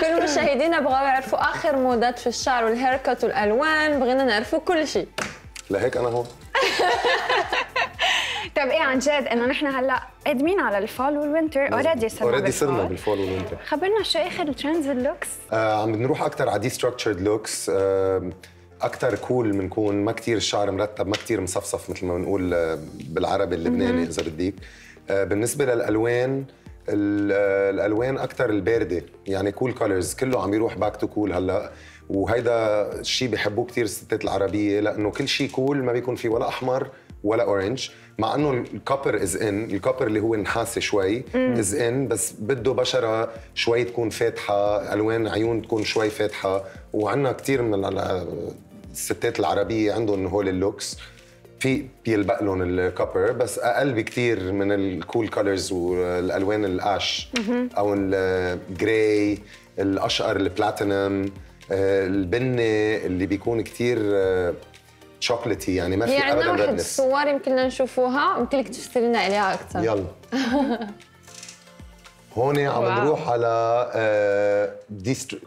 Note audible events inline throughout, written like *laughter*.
كل مشاهدينا بغاو يعرفوا آخر موضات في الشعر وال hair cut والألوان بغينا نعرفوا كل شيء. لهيك أنا هون. *laughs* طيب إيه عن جد إنه نحن هلأ قادمين على ال fall وال winter. already صرنا already صرنا بال fall. وال winter. خبرنا شو آخر ال trends وال looks آه عم نروح أكثر على destructured looks آه أكثر cool بنكون ما كثير الشعر مرتب ما كثير مصفصف مثل ما بنقول آه، بالعربي اللبناني إذا بدك. آه بالنسبة للألوان ال- آه، الألوان أكثر الباردة يعني cool colors كله عم يروح back to cool هلأ. وهيدا الشيء بيحبوه كثير الستات العربية لأنه كل شيء cool ما بيكون فيه ولا أحمر ولا orange مع إنه ال copper is in ال copper اللي هو نحاسي شوي is in بس بده بشرة شوي تكون فاتحة ألوان عيون تكون شوي فاتحة. وعندنا كثير من ال- الستات العربية عندهم هول ال looks. في بيلبق لهم ال copper بس أقل بكثير من ال cool colors والألوان ال ash أو ال gray الأشقر البلاتينم آه، البني اللي بيكون كثير chocolaty يعني ما في عندنا ابدا واحد redness الصور يمكن نشوفوها يمكن لك تفسري لنا عليها أكثر يلا. *laughs* هون عم. نروح على آه، destr...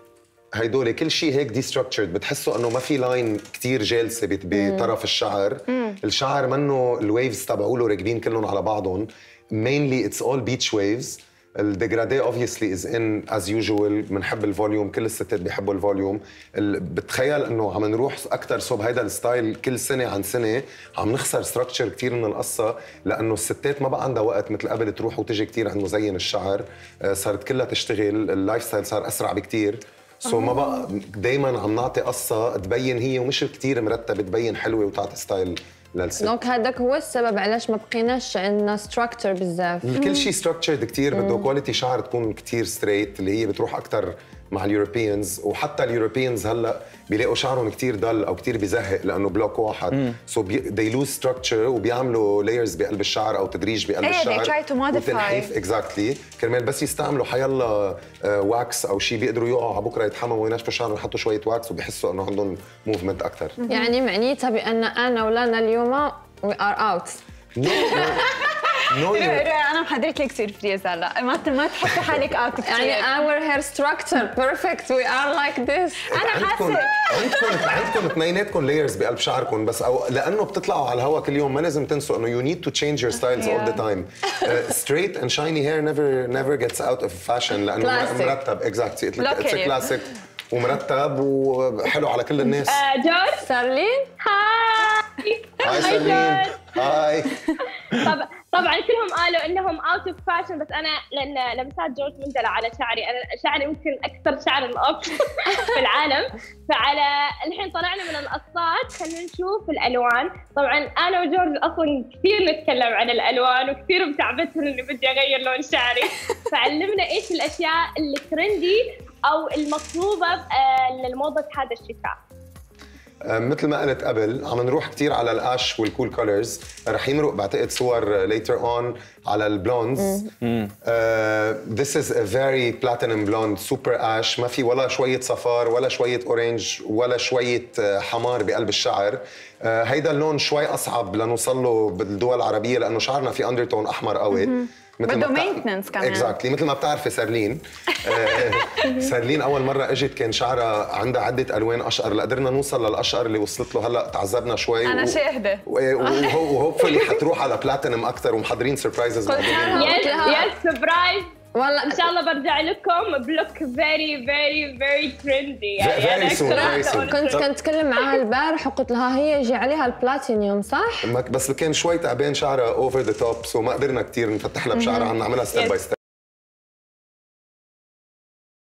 هيدول كل شيء هيك destructured بتحسوا إنه ما في line كتير جالسة بطرف الشعر. الشعر منه ال waves تبعوله راكبين كلهم على بعضهم. Mainly it's all beach waves. ال dégradé obviously is in as usual بنحب ال volume كل الستات بيحبوا ال volume. ال- بتخيل إنه عم نروح أكثر صوب هيدا ال style كل سنة عن سنة. عم نخسر structure كثير من القصة لأنه الستات ما بقى عندها وقت مثل قبل تروح وتجي كثير عند مزين الشعر. آه، صارت كلها تشتغل. ال lifestyle صار أسرع بكثير so ما بقى دائما عم نعطي قصة تبين هي ومش كثير مرتبة تبين حلوة وتعطي style للست. donc هذاك هو السبب علاش ما بقيناش عندنا structure بزاف. كل شيء structured كثير بده quality شعر تكون كثير straight اللي هي بتروح أكثر مع ال Europeans وحتى ال Europeans هلأ بيلاقوا شعرهم كثير dull أو كثير بزهق لأنه block واحد. so they lose structure وبيعملوا layers بقلب الشعر أو تدريج بقلب إيه، they الشعر. try to modify. وتنحيف exactly كرمال بس يستعملوا حيلا wax أو شيء بيقدروا يقعوا على بكرة يتحمموا وينشفوا شعرهم ويحطوا شوية wax وبيحسوا إنه عندهم movement أكثر يعني معنيتها بأن أنا ولانا اليوم we are out *laughs* أنا محضرت لك surprise هلا. ما ما تحطي *laughs* حالك out يعني our hair structure perfect. We are like this. أنا حاسه عندكم عندكم اثنيناتكم layers بقلب شعركم بس أو لأنه بتطلعوا على الهواء كل يوم ما لازم تنسوا إنه you need to change your styles all the time Straight and shiny hair never never gets out of fashion لأنه. مرتب. Exactly it's. classic ومرتب وحلو على كل الناس. جورج سارلين. هاي هاي سليم هاي طب طبعا كلهم قالوا إنهم out of fashion بس أنا لأن لمسات جورج مندلع على شعري أنا شعري يمكن أكثر شعر الاب *laughs* في العالم. فعلى الحين طلعنا من القصات خلينا نشوف الألوان. طبعا أنا وجورج أصلا كثير نتكلم عن الألوان وكثير متعبتهم إني بدي أغير لون شعري. *laughs* فعلمنا إيش الأشياء اللي trendy أو المطلوبة آه، للموضة هذا الشتاء. مثل ما قلت قبل عم نروح كثير على ال ash وال cool colors رح يمرق بعتقد صور later on على ال blondes this is a very platinum blonde super ash ما في ولا شوية صفار ولا شوية orange ولا شوية آه، حمار بقلب الشعر. آه، هيدا اللون شوي أصعب لنوصل له بالدول العربية لأنه شعرنا في undertone أحمر قوي. بده maintenance كمان. Exactly. مثل ما بتعرفي سارلين *laughs* آه، سارلين أول مرة إجت كان شعرها عندها عدة ألوان أشقر لقدرنا نوصل للأشقر اللي وصلت له هلأ تعذبنا شوي أنا شاهدة. و hopefully حتروح على بلاتينم أكثر ومحضرين surprises yes surprise والله إن شاء الله برجع لكم ب look very very very trendy Very يعني كنت كنت اتكلم معاها البارح وقلت لها هي يجي عليها البلاتينيوم صح؟ بس كان شوي تعبان شعرها over the top so ما قدرنا كثير نفتح لها بشعرها عم نعملها step. by step